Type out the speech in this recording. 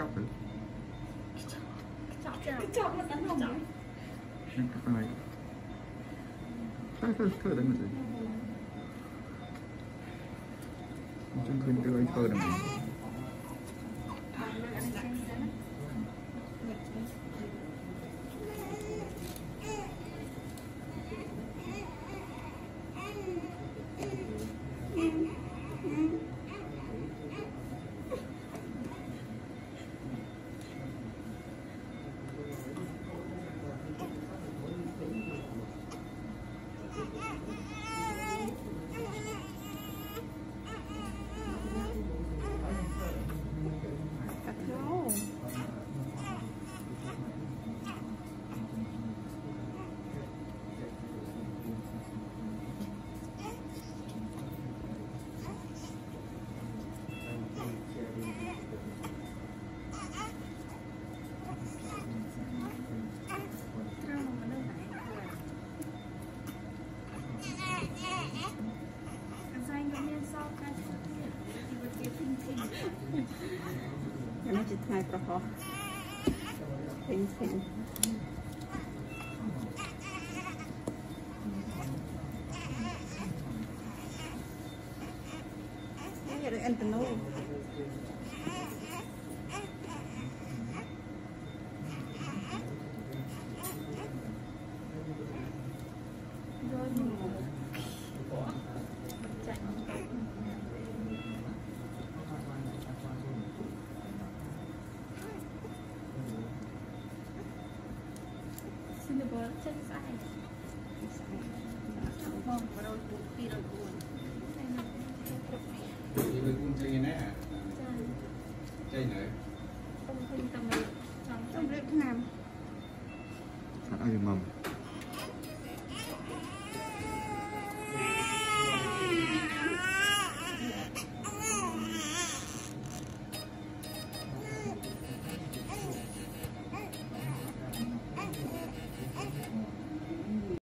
Kecapı. Kecap. Kecap. Kecap mı sen ne Şimdi kafana git. Sen söz kıvırır mısın? Bütün kıymetli kıymetli kıvırır mısın? នេះជាថ្ងៃប្រហោះពេញពេញនេះរអិនតនូយកមកចាក់ សិនបលចិត្តស្អាតបងប្រូន204ពីលើគូនចេញណាចាចេញហើយខ្ញុំឃើញតែចង់ជម្រាបឆ្នាំអត់ឲ្យមក